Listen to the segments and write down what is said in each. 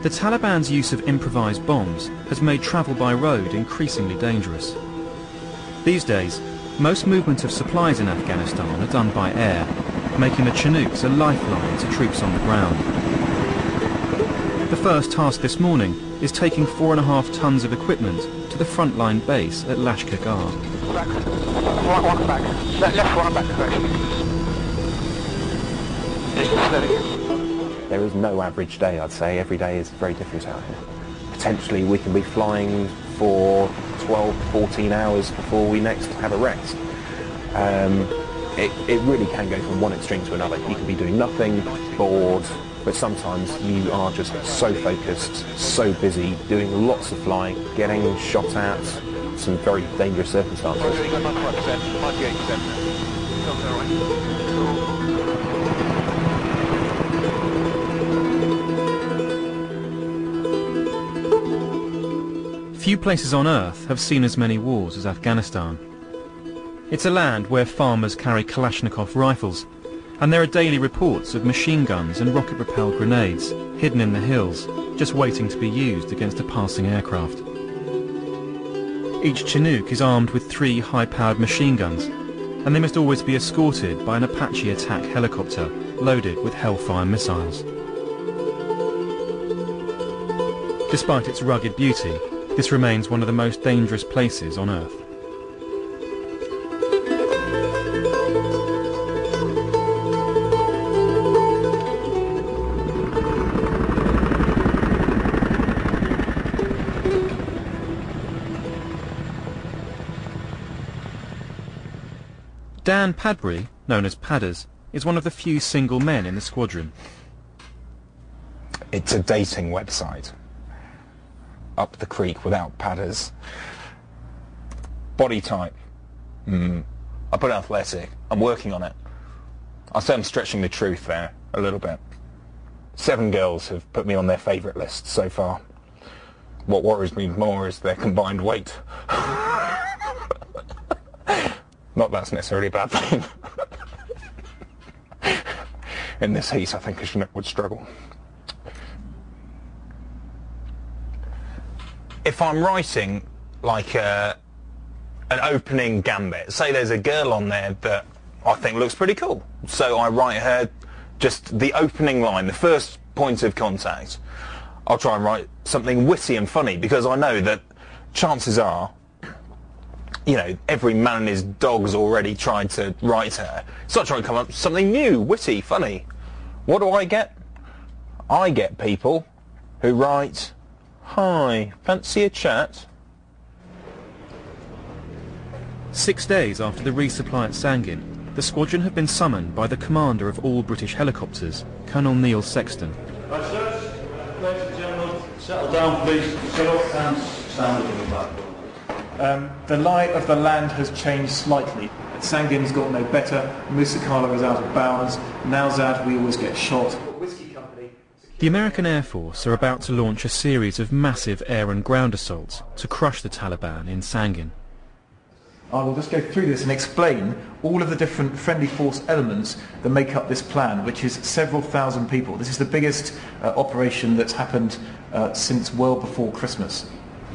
The Taliban's use of improvised bombs has made travel by road increasingly dangerous. These days, most movement of supplies in Afghanistan are done by air, making the Chinooks a lifeline to troops on the ground. The first task this morning is taking four and a half tons of equipment to the frontline base at Lashkar Gah. Back. One, one back. Le- left one back direction. Just steady. There is no average day, I'd say. Every day is very different out here. Potentially we can be flying for 12, 14 hours before we next have a rest. Um, it, it really can go from one extreme to another. You can be doing nothing, bored, but sometimes you are just so focused, so busy, doing lots of flying, getting shot at, some very dangerous circumstances. Few places on Earth have seen as many wars as Afghanistan. It's a land where farmers carry Kalashnikov rifles, and there are daily reports of machine guns and rocket-propelled grenades hidden in the hills, just waiting to be used against a passing aircraft. Each Chinook is armed with three high-powered machine guns, and they must always be escorted by an Apache attack helicopter loaded with Hellfire missiles. Despite its rugged beauty, this remains one of the most dangerous places on Earth. Dan Padbury, known as Padders, is one of the few single men in the squadron. It's a dating website. Up the creek without padders. Body type. Hmm. I put athletic. I'm working on it. I'll say I'm stretching the truth there a little bit. Seven girls have put me on their favourite list so far. What worries me more is their combined weight. Not that's necessarily a bad thing. In this heat, I think a would struggle. If I'm writing like a, an opening gambit, say there's a girl on there that I think looks pretty cool, so I write her just the opening line, the first point of contact. I'll try and write something witty and funny because I know that chances are, you know, every man and his dog's already tried to write her. So I try and come up with something new, witty, funny. What do I get? I get people who write Hi, fancy a chat? Six days after the resupply at Sangin, the squadron have been summoned by the commander of all British helicopters, Colonel Neil Sexton. Right, sirs. Ladies and gentlemen, settle down, please. Sit up and stand with the back. Um, the lie of the land has changed slightly. Sangin's got no better. Musa Qala is out of bounds. Now Zad, we always get shot. The American Air Force are about to launch a series of massive air and ground assaults to crush the Taliban in Sangin. I will just go through this and explain all of the different friendly force elements that make up this plan, which is several thousand people. This is the biggest uh, operation that's happened uh, since well before Christmas.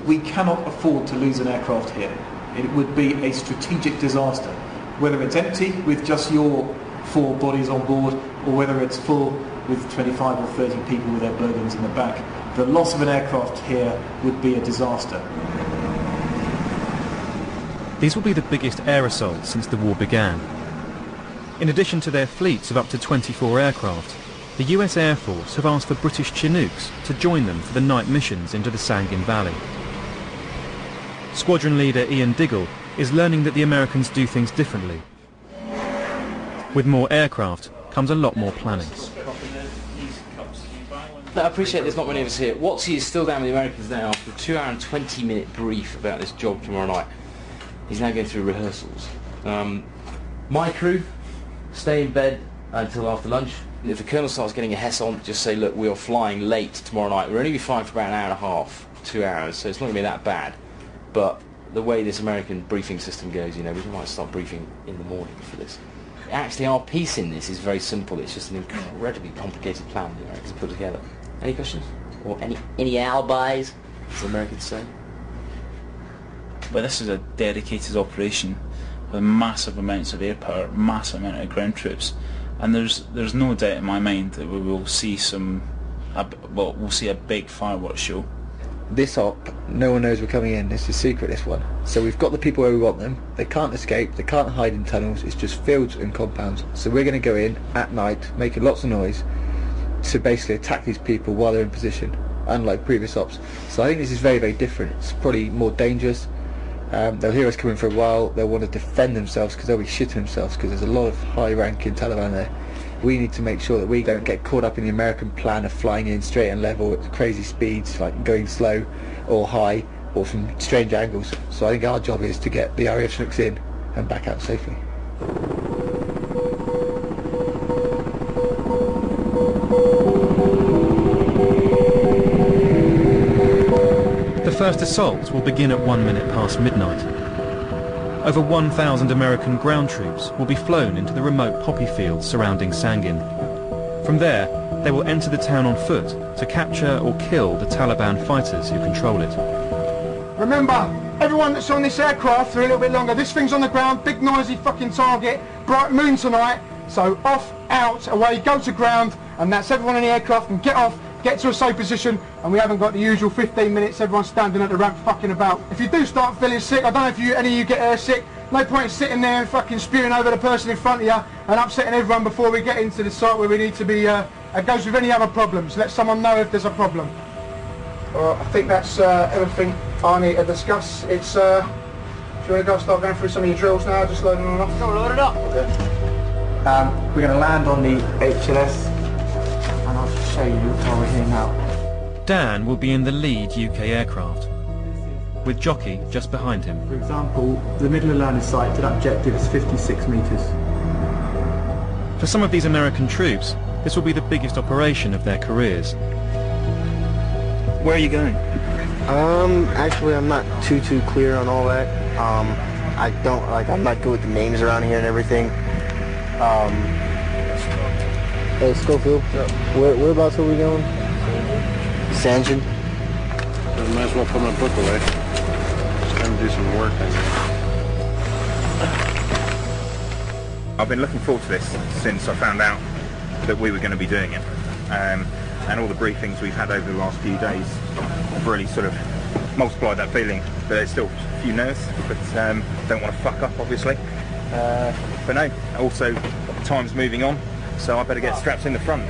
We cannot afford to lose an aircraft here. It would be a strategic disaster. Whether it's empty with just your four bodies on board, or whether it's full with 25 or 30 people with their burdens in the back, the loss of an aircraft here would be a disaster. These will be the biggest air assaults since the war began. In addition to their fleets of up to 24 aircraft, the US Air Force have asked for British Chinooks to join them for the night missions into the Sangin Valley. Squadron leader Ian Diggle is learning that the Americans do things differently. With more aircraft comes a lot more planning. I appreciate there's not many of us here. Watsy is still down with the Americans now after a two hour and 20 minute brief about this job tomorrow night. He's now going through rehearsals. Um, my crew stay in bed until after lunch. If the colonel starts getting a hess on, just say, look, we are flying late tomorrow night. We're only be flying for about an hour and a half, two hours, so it's not going to be that bad. But the way this American briefing system goes, you know, we might start briefing in the morning for this. Actually, our piece in this is very simple. It's just an incredibly complicated plan the Americans put together. Any questions? or any any alibis, as the Americans say. But this is a dedicated operation with massive amounts of air power, massive amount of ground troops, and there's there's no doubt in my mind that we will see some, a, b- well, we'll see a big fireworks show. This op, no one knows we're coming in. It's a secret, this one. So we've got the people where we want them. They can't escape. They can't hide in tunnels. It's just fields and compounds. So we're going to go in at night, making lots of noise, to basically attack these people while they're in position, unlike previous ops. So I think this is very, very different. It's probably more dangerous. Um, they'll hear us coming for a while. They'll want to defend themselves because they'll be shitting themselves because there's a lot of high-ranking Taliban there. We need to make sure that we don't get caught up in the American plan of flying in straight and level at crazy speeds, like going slow or high or from strange angles. So I think our job is to get the RAF Chinooks in and back out safely. First assault will begin at one minute past midnight. Over 1,000 American ground troops will be flown into the remote poppy fields surrounding Sangin. From there, they will enter the town on foot to capture or kill the Taliban fighters who control it. Remember, everyone that's on this aircraft for a little bit longer, this thing's on the ground, big noisy fucking target, bright moon tonight, so off, out, away, go to ground, and that's everyone in the aircraft can get off, get to a safe position, and we haven't got the usual 15 minutes, everyone standing at the ramp fucking about. If you do start feeling sick, I don't know if you, any of you get air sick, no point in sitting there and fucking spewing over the person in front of you and upsetting everyone before we get into the site where we need to be, uh, it goes with any other problems. Let someone know if there's a problem. Well, I think that's uh, everything I need to discuss. It's, uh, do you want to go start going through some of your drills now, just loading them off? Go load it up. Um, we're going to land on the HLS, and I'll show you while we're here now. Dan will be in the lead UK aircraft, with Jockey just behind him. For example, the middle of line of sight to that objective is 56 metres. For some of these American troops, this will be the biggest operation of their careers. Where are you going? Um, actually, I'm not too too clear on all that. Um, I don't like. I'm not good with the names around here and everything. Um, hey Schofield, where whereabouts are we going? Sangin. I Might as well put my book away. It's time to do some work. I I've been looking forward to this since I found out that we were going to be doing it. Um, and all the briefings we've had over the last few days have really sort of multiplied that feeling. But there's still a few nerves, but um, don't want to fuck up, obviously. Uh, but no, also time's moving on, so I better get strapped in the front.